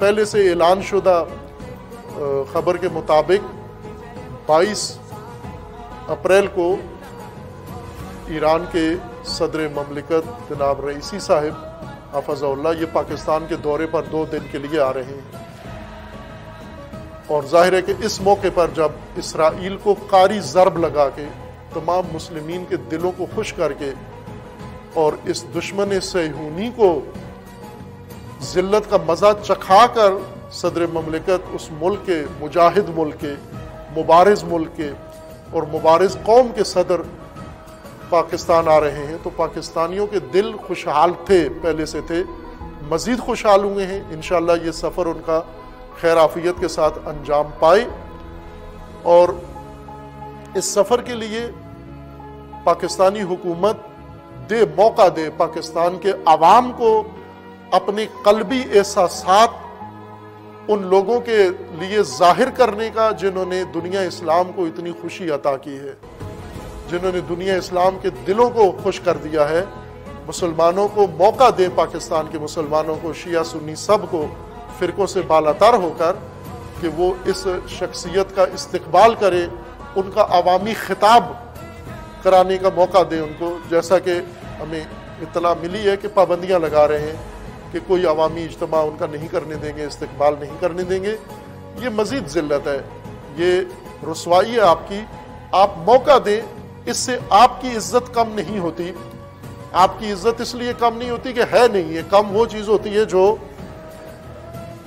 पहले से ऐलान शुदा खबर के मुताबिक 22 अप्रैल को ईरान के सदर ममलिकत जनाब रईसी साहिब हफज़ल्ला ये पाकिस्तान के दौरे पर दो दिन के लिए आ रहे हैं। और ज़ाहिर है कि इस मौके पर जब इसराइल को कारी ज़रब लगा के तमाम मुसलमिन के दिलों को खुश करके और इस दुश्मन सहूनी को जिल्लत का मज़ा चखा कर सदर ममलिकत उस मुल्क के, मुजाहिद मुल्क के, मुबारज मुल्क के और मुबारज कौम के सदर पाकिस्तान आ रहे हैं। तो पाकिस्तानियों के दिल खुशहाल थे, पहले से थे, मज़ीद खुशहाल हुए हैं। इन ये सफ़र उनका खैर आफियत के साथ अंजाम पाए और इस सफ़र के लिए पाकिस्तानी हुकूमत दे, मौका दे, पाकिस्तान के आवाम को अपने कलबी एहसास उन लोगों के लिए ज़ाहिर करने का जिन्होंने दुनिया इस्लाम को इतनी खुशी अता की है, जिन्होंने दुनिया इस्लाम के दिलों को खुश कर दिया है, मुसलमानों को मौका दें पाकिस्तान के मुसलमानों को, शिया सुन्नी सबको फ़िरक़ों से बालातर होकर कि वो इस शख्सियत का इस्तकबाल करें, उनका अवामी खिताब कराने का मौका दें उनको। जैसा कि हमें इतला मिली है कि पाबंदियाँ लगा रहे हैं। कि कोई अवामी इज्तम उनका नहीं करने देंगे, इस्तकबाल नहीं करने देंगे, ये मज़ीद ज़िल्लत है। ये रसवाई है आपकी। आप मौका दें, इससे आपकी इज़्ज़त कम नहीं होती। आपकी इज़्ज़त इसलिए कम नहीं होती कि है नहीं है कम वो चीज़ होती है जो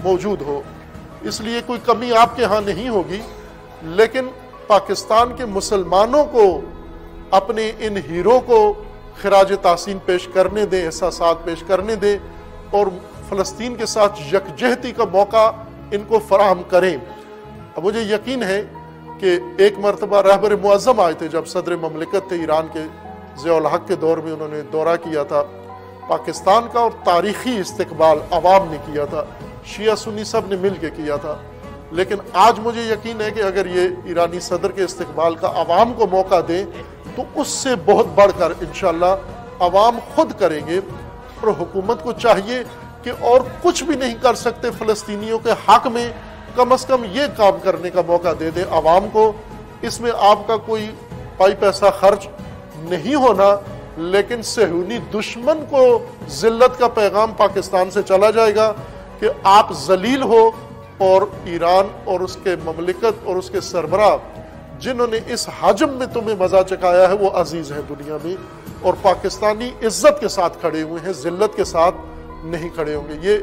मौजूद हो। इसलिए कोई कमी आपके यहाँ नहीं होगी, लेकिन पाकिस्तान के मुसलमानों को, अपने इन हीरो को खराज तहसीन पेश करने दें एहसास पेश करने दें। और फ़लस्तीन के साथ यकजहती का मौका इनको फराहम करें। अब मुझे यकीन है कि एक मरतबा रहबर मुआज़म आए थे जब सदर ममलिकत थे ईरान के ज़ियाहक के दौर में उन्होंने दौरा किया था। पाकिस्तान का और तारीख़ी इस्तबाल आवाम ने किया था। शिया सुन्नी सबने मिल के किया था। लेकिन आज मुझे यकीन है कि अगर ये ईरानी सदर के इस्तबाल का आवाम को मौका दें तो उससे बहुत बढ़कर इन आवाम खुद करेंगे। और हुकूमत को चाहिए कि और कुछ भी नहीं कर सकते फ़लस्तियों के हक में कम अज़ कम ये काम करने का मौका दे दे आवाम को। इसमें आपका कोई पाई पैसा खर्च नहीं होना, लेकिन सहूनी दुश्मन को जिल्लत का पैगाम पाकिस्तान से चला जाएगा कि आप जलील हो और ईरान और उसके ममलिकत और उसके सरबरा जिन्होंने इस हजम में तुम्हें मज़ा चकाया है, वो अज़ीज़ है दुनिया में। और पाकिस्तानी इज़्ज़त के साथ खड़े हुए हैं, जिल्लत के साथ नहीं खड़े होंगे। ये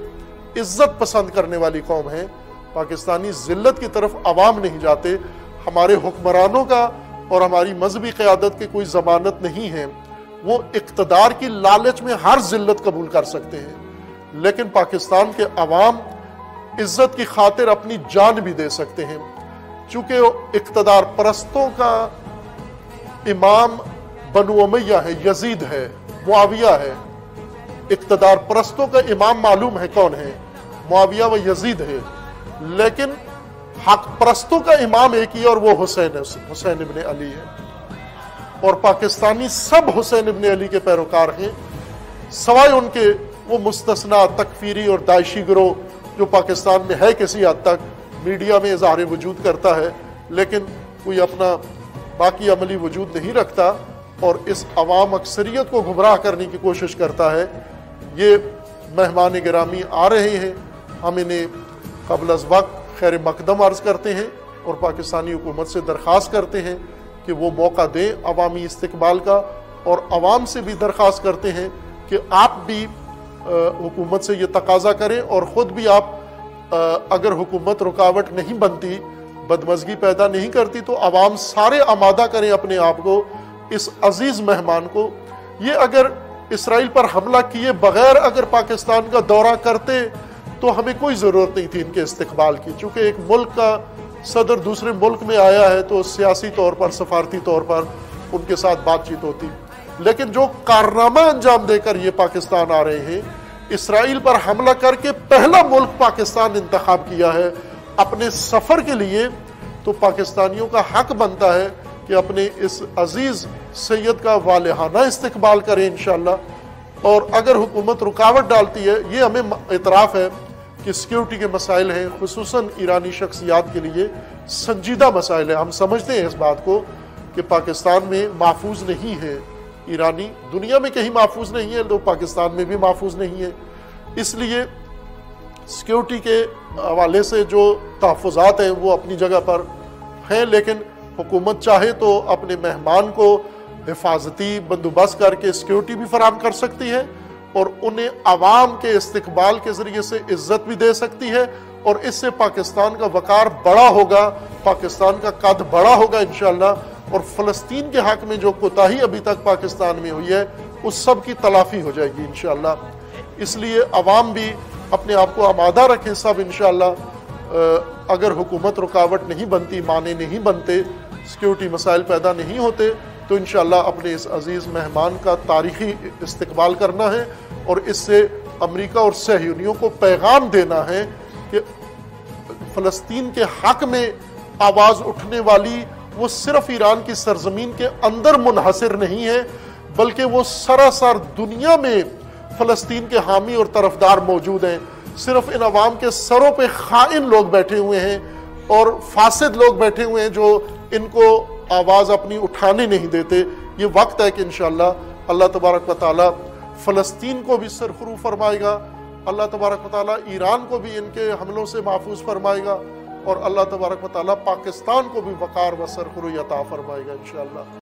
इज़्ज़त पसंद करने वाली कौम है। पाकिस्तानी जिल्लत की तरफ़ आवाम नहीं जाते। हमारे हुक्मरानों का और हमारी मजहबी क़्यादत की कोई जमानत नहीं है। वो इकतदार की लालच में हर जिल्लत कबूल कर सकते हैं। लेकिन पाकिस्तान के अवाम इज़्ज़त की खातिर अपनी जान भी दे सकते हैं। चूँकि इकतदार परस्तों का इमाम बनु अमैया है, यजीद है, मुआविया है। इकतदार परस्तों का इमाम मालूम है कौन है? मुआविया व यजीद है। लेकिन हक परस्तों का इमाम एक ही और वो हुसैन है, हुसैन इबन अली है। और पाकिस्तानी सब हुसैन इबन अली के पैरोकार हैं। सवाए उनके वो मुस्तना तकफीरी और दाइशी ग्रोह जो पाकिस्तान में है किसी हद तक, मीडिया में इजहार वजूद करता है, लेकिन कोई अपना बाकी अमली वजूद नहीं रखता। और इस अवाम अक्सरियत को गुमराह करने की कोशिश करता है। ये मेहमान ग्रामी आ रहे हैं। हम इन्हें कबल अज वक्त खैर मकदम अर्ज़ करते हैं और पाकिस्तानी हुकूमत से दरख्वास्त करते हैं कि वो मौका दें अवामी इस्तकबाल का और आवाम से भी दरख्वास्त करते हैं कि आप भी हुकूमत से ये तकाजा करें और ख़ुद भी आप आ, अगर हुकूमत रुकावट नहीं बनती बदमजगी पैदा नहीं करती तो आवाम सारे आमादा करें अपने आप को इस अज़ीज़ मेहमान को, ये अगर इसराइल पर हमला किए बगैर अगर पाकिस्तान का दौरा करते तो हमें कोई ज़रूरत नहीं थी इनके इस्तकबाल की। चूँकि एक मुल्क का सदर दूसरे मुल्क में आया है तो सियासी तौर पर, सफारती तौर पर उनके साथ बातचीत होती। लेकिन जो कारनामा अंजाम देकर ये पाकिस्तान आ रहे हैं, इसराइल पर हमला करके पहला मुल्क पाकिस्तान इंतखब किया है, अपने सफ़र के लिए तो पाकिस्तानियों का हक बनता है कि अपने इस अज़ीज़ सैयद का वालहाना इस्तकबाल करें इन और अगर हुकूमत रुकावट डालती है, ये हमें इतराफ़ है कि सिक्योरिटी के मसाइल हैं खसूस ईरानी शख्सियात के लिए संजीदा मसाइल है। हम समझते हैं इस बात को कि पाकिस्तान में महफूज नहीं है ईरानी। दुनिया में कहीं महफूज नहीं है तो पाकिस्तान में भी महफूज नहीं है। इसलिए सिक्योरिटी के हवाले से जो तहफ़ात हैं, वो अपनी जगह पर हैं, लेकिन हुकूमत चाहे तो अपने मेहमान को हिफाजती बंदोबस्त करके सिक्योरिटी भी फराम कर सकती है और उन्हें आवाम के इस्तकबाल के ज़रिए से इज़्ज़त भी दे सकती है और इससे पाकिस्तान का वकार बड़ा होगा, पाकिस्तान का कद बड़ा होगा इन और फ़लस्तीन के हक में जो कोताही अभी तक पाकिस्तान में हुई है, उस सब की तलाफ़ी हो जाएगी इन इसलिए अवाम भी अपने आप को आमादा रखें सब इन अगर हुकूमत रुकावट नहीं बनती, माने नहीं बनते सिक्योरिटी मसाइल पैदा नहीं होते तो इन अपने इस अज़ीज़ मेहमान का तारीखी इस्तकबाल करना है और इससे अमरीका और सहयोगियों को पैगाम देना है कि फ़लस्तीन के हक में आवाज़ उठने वाली वो सिर्फ़ ईरान की सरजमीन के अंदर मुनहसर नहीं है, बल्कि वो सरासर दुनिया में फ़लस्तीन के हामी और तरफदार मौजूद हैं। सिर्फ़ इन अवाम के सरों पे खाइन लोग बैठे हुए हैं और फासिद लोग बैठे हुए हैं जो इनको आवाज़ अपनी उठाने नहीं देते। ये वक्त है कि इन अल्लाह तबारक वाली फ़लस्तीन को भी सरखरू फरमाएगा, अल्लाह तबारक वाली ईरान को भी इनके हमलों से महफूज फरमाएगा और अल्लाह तबारक वाली पाकिस्तान को भी वक़ार व सरखरू अता फरमाएगा इन